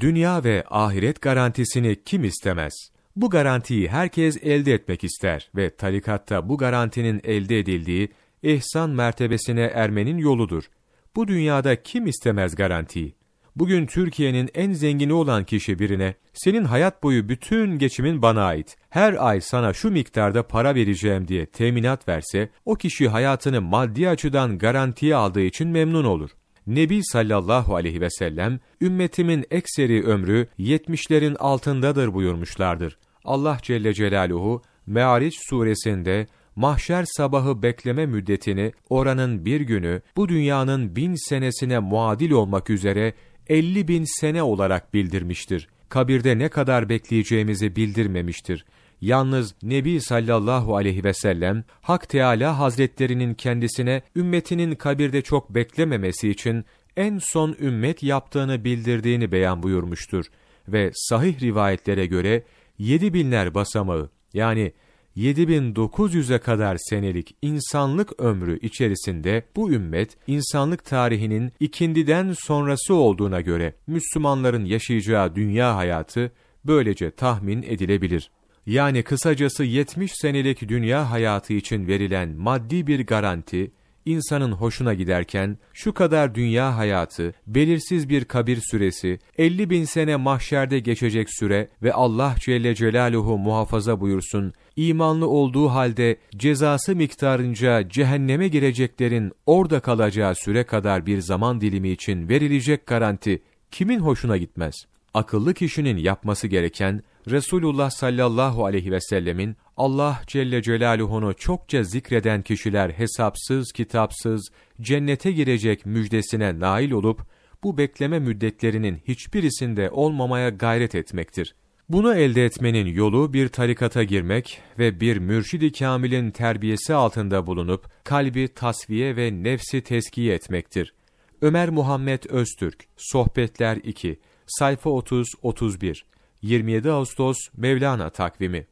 Dünya ve ahiret garantisini kim istemez? Bu garantiyi herkes elde etmek ister ve tarikatta bu garantinin elde edildiği ihsan mertebesine ermenin yoludur. Bu dünyada kim istemez garantiyi? Bugün Türkiye'nin en zengini olan kişi birine, senin hayat boyu bütün geçimin bana ait, her ay sana şu miktarda para vereceğim diye teminat verse, o kişi hayatını maddi açıdan garantiye aldığı için memnun olur. Nebi sallallahu aleyhi ve sellem, ümmetimin ekseri ömrü yetmişlerin altındadır buyurmuşlardır. Allah Celle Celaluhu, Me'ariç suresinde, mahşer sabahı bekleme müddetini, oranın bir günü, bu dünyanın bin senesine muadil olmak üzere 50 bin sene olarak bildirmiştir. Kabirde ne kadar bekleyeceğimizi bildirmemiştir. Yalnız Nebi sallallahu aleyhi ve sellem, Hak Teala Hazretlerinin kendisine ümmetinin kabirde çok beklememesi için en son ümmet yaptığını bildirdiğini beyan buyurmuştur. Ve sahih rivayetlere göre yedi binler basamağı yani 7900'e kadar senelik insanlık ömrü içerisinde bu ümmet insanlık tarihinin ikindiden sonrası olduğuna göre Müslümanların yaşayacağı dünya hayatı böylece tahmin edilebilir. Yani kısacası 70 senelik dünya hayatı için verilen maddi bir garanti insanın hoşuna giderken, şu kadar dünya hayatı, belirsiz bir kabir süresi, 50 bin sene mahşerde geçecek süre ve Allah Celle Celaluhu muhafaza buyursun, imanlı olduğu halde cezası miktarınca cehenneme gireceklerin orada kalacağı süre kadar bir zaman dilimi için verilecek garanti, kimin hoşuna gitmez? Akıllı kişinin yapması gereken, Resulullah sallallahu aleyhi ve sellemin Allah Celle Celaluhu'nu çokça zikreden kişiler hesapsız kitapsız cennete girecek müjdesine nail olup bu bekleme müddetlerinin hiçbirisinde olmamaya gayret etmektir. Bunu elde etmenin yolu bir tarikata girmek ve bir mürşidi kamilin terbiyesi altında bulunup kalbi tasfiye ve nefsi teskiye etmektir. Ömer Muhammed Öztürk, Sohbetler 2, sayfa 30-31, 27 Ağustos Mevlana takvimi